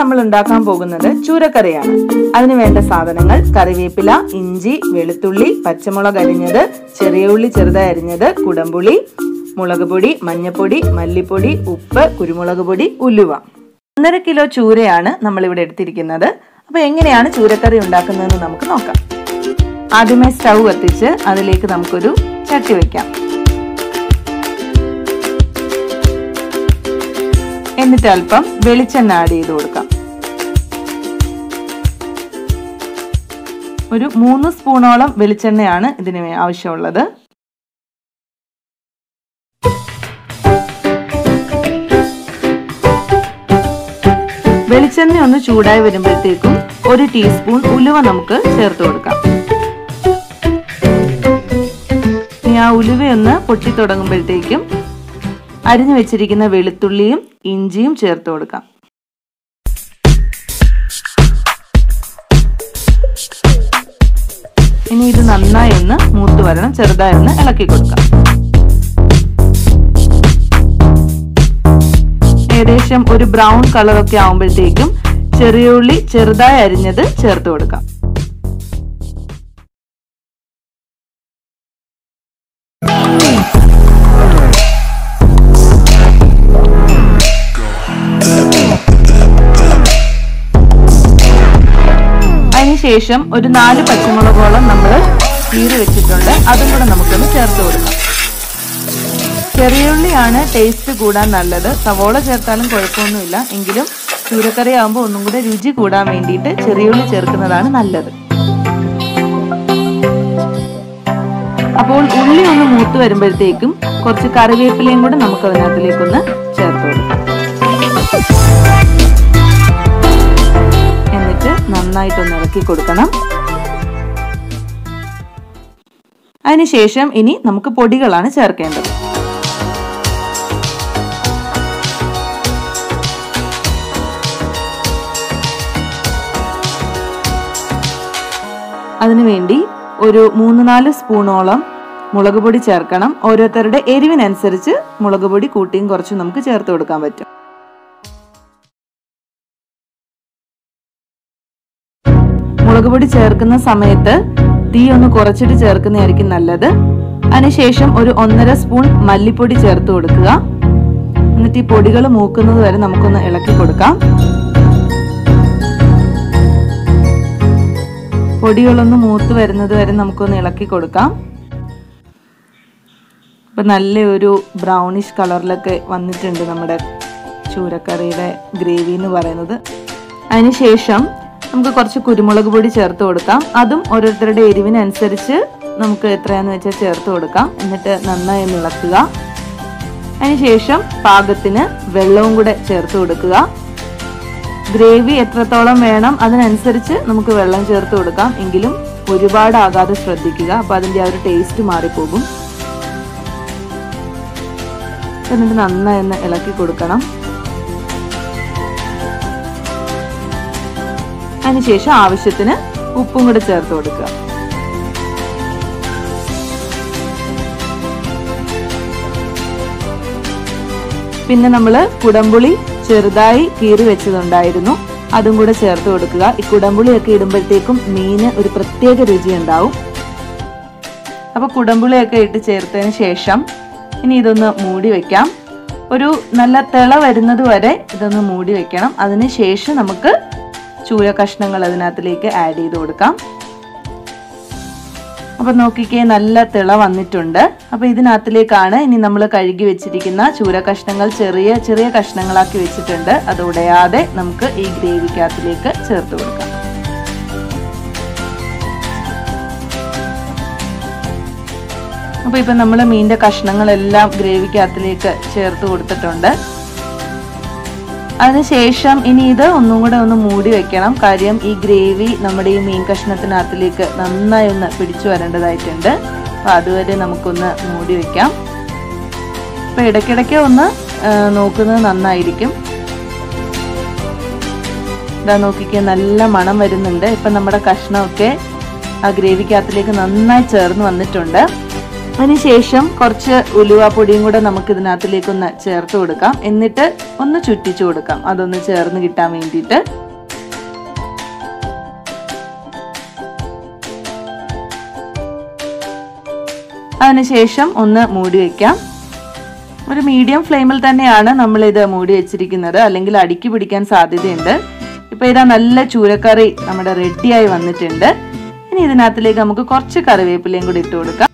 നമ്മൾ ഉണ്ടാക്കാൻ പോകുന്നത് ചൂരക്കറിയാണ്. അതിന് വേണ്ട സാധനങ്ങൾ കറിവേപ്പില ഇഞ്ചി വെളുത്തുള്ളി പച്ചമുളക് അരിഞ്ഞത് ചെറിയ ഉള്ളി ചെറുതായി അരിഞ്ഞത് കുടമ്പുളി മുളക് പൊടി മഞ്ഞപ്പൊടി മല്ലിപ്പൊടി ഉപ്പ് കുരുമുളക് പൊടി ഉലുവ. ഒന്നര കിലോ ചൂരയാണ് നമ്മൾ ഇവിടെ എടുത്തിരിക്കുന്നത്. അപ്പൊ എങ്ങനെയാണ് ചൂരക്കറി ഉണ്ടാക്കുന്നതെന്ന് നമുക്ക് നോക്കാം. ആദ്യമേ സ്റ്റൗ കത്തിച്ച് അതിലേക്ക് നമുക്കൊരു ചട്ടി വെക്കാം. എന്നിട്ട് അല്പം വെളിച്ചെണ്ണ ആഡ് ചെയ്ത് കൊടുക്കാം. ഒരു മൂന്ന് സ്പൂണോളം വെളിച്ചെണ്ണയാണ് ഇതിന് ആവശ്യമുള്ളത്. വെളിച്ചെണ്ണ ഒന്ന് ചൂടായി വരുമ്പോഴത്തേക്കും ഒരു ടീസ്പൂൺ ഉലുവ നമുക്ക് ചേർത്ത് കൊടുക്കാം. ഇനി ആ ഉലുവയൊന്ന് പൊട്ടി തുടങ്ങുമ്പോഴത്തേക്കും അരിഞ്ഞു വെച്ചിരിക്കുന്ന വെളുത്തുള്ളിയും ഇഞ്ചിയും ചേർത്ത് കൊടുക്കാം. ഇനി ഇത് നന്നായി ഒന്ന് മൂത്ത് വരണം ചെറുതായി ഒന്ന് ഇളക്കി കൊടുക്കാം. ഏകദേശം ഒരു ബ്രൗൺ കളറൊക്കെ ആവുമ്പോഴത്തേക്കും ചെറിയ ഉള്ളി ചെറുതായി അരിഞ്ഞത് ചേർത്ത് കൊടുക്കാം. അതിനുശേഷം ഒരു നാല് പച്ചമുളകോളം നമ്മൾ കീറി വെച്ചിട്ടുണ്ട്. അതും കൂടെ നമുക്കൊന്ന് ചേർത്ത് കൊടുക്കാം. ചെറിയുള്ളിയാണ് ടേസ്റ്റ് കൂടാൻ നല്ലത്. സവോള ചേർത്താലും കുഴപ്പമൊന്നുമില്ല. എങ്കിലും ചൂരക്കറി ആകുമ്പോൾ ഒന്നും കൂടെ രുചി കൂടാൻ വേണ്ടിയിട്ട് ചെറിയുള്ളി ചേർക്കുന്നതാണ് നല്ലത്. അപ്പോൾ ഉള്ളി ഒന്ന് മൂത്ത് വരുമ്പോഴത്തേക്കും കുറച്ച് കറിവേപ്പിലയും കൂടെ നമുക്ക് അതിനകത്തിലേക്കൊന്ന് ഇളക്കി കൊടുക്കണം. അതിനുശേഷം ഇനി നമുക്ക് പൊടികളാണ് ചേർക്കേണ്ടത്. അതിനുവേണ്ടി ഒരു മൂന്ന് നാല് സ്പൂണോളം മുളക് പൊടി ചേർക്കണം. ഓരോരുത്തരുടെ എരിവിനനുസരിച്ച് മുളക് പൊടി കൂട്ടിയും കുറച്ചും നമുക്ക് ചേർത്ത് കൊടുക്കാൻ പറ്റും. മുളക് പൊടി ചേർക്കുന്ന സമയത്ത് തീ ഒന്ന് കുറച്ചിട്ട് ചേർക്കുന്നതായിരിക്കും നല്ലത്. അതിനുശേഷം ഒരു ഒന്നര സ്പൂൺ മല്ലിപ്പൊടി ചേർത്ത് കൊടുക്കുക. എന്നിട്ട് ഈ പൊടികൾ മൂക്കുന്നത് വരെ നമുക്കൊന്ന് ഇളക്കി കൊടുക്കാം. പൊടികളൊന്ന് മൂത്ത് വരുന്നത് വരെ നമുക്കൊന്ന് ഇളക്കി കൊടുക്കാം. ഇപ്പം നല്ലൊരു ബ്രൗണിഷ് കളറിലൊക്കെ വന്നിട്ടുണ്ട് നമ്മുടെ ചൂരക്കറിയുടെ ഗ്രേവി എന്ന് പറയുന്നത്. അതിനുശേഷം നമുക്ക് കുറച്ച് കുരുമുളക് പൊടി ചേർത്ത് കൊടുക്കാം. അതും ഓരോരുത്തരുടെ എരിവിനനുസരിച്ച് നമുക്ക് എത്രയാന്ന് വെച്ചാൽ ചേർത്ത് കൊടുക്കാം. എന്നിട്ട് നന്നായി ഇളക്കുക അതിനുശേഷം പാകത്തിന് വെള്ളവും കൂടെ ചേർത്ത് കൊടുക്കുക. ഗ്രേവി എത്രത്തോളം വേണം അതിനനുസരിച്ച് നമുക്ക് വെള്ളം ചേർത്ത് കൊടുക്കാം. എങ്കിലും ഒരുപാട് ആകാതെ ശ്രദ്ധിക്കുക. അപ്പൊ അതിന്റെ ആ ഒരു ടേസ്റ്റ് മാറിപ്പോകും. എന്നിട്ട് നന്നായി ഒന്ന് ഇളക്കി കൊടുക്കണം. അതിനുശേഷം ആവശ്യത്തിന് ഉപ്പും കൂടെ ചേർത്ത് കൊടുക്കുക. പിന്നെ നമ്മൾ കുടംപുളി ചെറുതായി കീറി വെച്ചതുണ്ടായിരുന്നു. അതും കൂടെ ചേർത്ത് കൊടുക്കുക. ഈ കുടംപുളിയൊക്കെ ഇടുമ്പോഴത്തേക്കും മീന് ഒരു പ്രത്യേക രുചി ഉണ്ടാവും അപ്പൊ കുടംപുളിയൊക്കെ ഇട്ട് ചേർത്തതിന് ശേഷം ഇനി ഇതൊന്ന് മൂടി വെക്കാം. ഒരു നല്ല തിള വരുന്നത് വരെ ഇതൊന്ന് മൂടി വെക്കണം. അതിന് ശേഷം നമുക്ക് ചൂര കഷ്ണങ്ങൾ അതിനകത്തിലേക്ക് ആഡ് ചെയ്ത് കൊടുക്കാം. അപ്പോൾ നോക്കിക്കേ നല്ല തിള വന്നിട്ടുണ്ട്. അപ്പോൾ ഇതിനകത്തിലേക്കാണ് ഇനി നമ്മൾ കഴുകി വെച്ചിരിക്കുന്ന ചൂര കഷ്ണങ്ങൾ ചെറിയ ചെറിയ കഷ്ണങ്ങളാക്കി വെച്ചിട്ടുണ്ട്. അത് ഉടയാതെ നമുക്ക് ഈ ഗ്രേവിക്കകത്തിലേക്ക് ചേർത്ത് കൊടുക്കാം. അപ്പോൾ ഇപ്പം നമ്മൾ മീന്റെ കഷ്ണങ്ങളെല്ലാം ഗ്രേവിക്കകത്തിലേക്ക് ചേർത്ത് കൊടുത്തിട്ടുണ്ട്. അതിനുശേഷം ഇനി ഇത് ഒന്നും കൂടെ ഒന്ന് മൂടി വെക്കണം. കാര്യം ഈ ഗ്രേവി നമ്മുടെ ഈ മീൻ കഷ്ണത്തിനകത്തിലേക്ക് നന്നായി ഒന്ന് പിടിച്ചു വരേണ്ടതായിട്ടുണ്ട്. അപ്പോൾ അതുവരെ നമുക്കൊന്ന് മൂടി വെക്കാം. അപ്പോൾ ഇടയ്ക്കിടയ്ക്ക് ഒന്ന് നോക്കുന്നത് നന്നായിരിക്കും. ഇതാ നോക്കിക്കേ നല്ല മണം വരുന്നുണ്ട്. ഇപ്പം നമ്മുടെ കഷ്ണമൊക്കെ ആ ഗ്രേവിക്കകത്തിലേക്ക് നന്നായി ചേർന്ന് വന്നിട്ടുണ്ട്. അതിനുശേഷം കുറച്ച് ഉലുവാപ്പൊടിയും കൂടെ നമുക്ക് ഇതിനകത്തിലേക്കൊന്ന് ചേർത്ത് കൊടുക്കാം. എന്നിട്ട് ഒന്ന് ചുറ്റിച്ചു കൊടുക്കാം. അതൊന്ന് ചേർന്ന് കിട്ടാൻ വേണ്ടിയിട്ട്. അതിനുശേഷം ഒന്ന് മൂടി വയ്ക്കാം ഒരു മീഡിയം ഫ്ലെയിമിൽ തന്നെയാണ് നമ്മൾ ഇത് മൂടി വെച്ചിരിക്കുന്നത്. അല്ലെങ്കിൽ അടുക്കി പിടിക്കാൻ സാധ്യതയുണ്ട്. ഇപ്പൊ ഇതാ നല്ല ചൂരക്കറി നമ്മുടെ റെഡിയായി വന്നിട്ടുണ്ട്. ഇനി ഇതിനകത്തിലേക്ക് നമുക്ക് കുറച്ച് കറിവേപ്പിലയും കൂടി ഇട്ട് കൊടുക്കാം.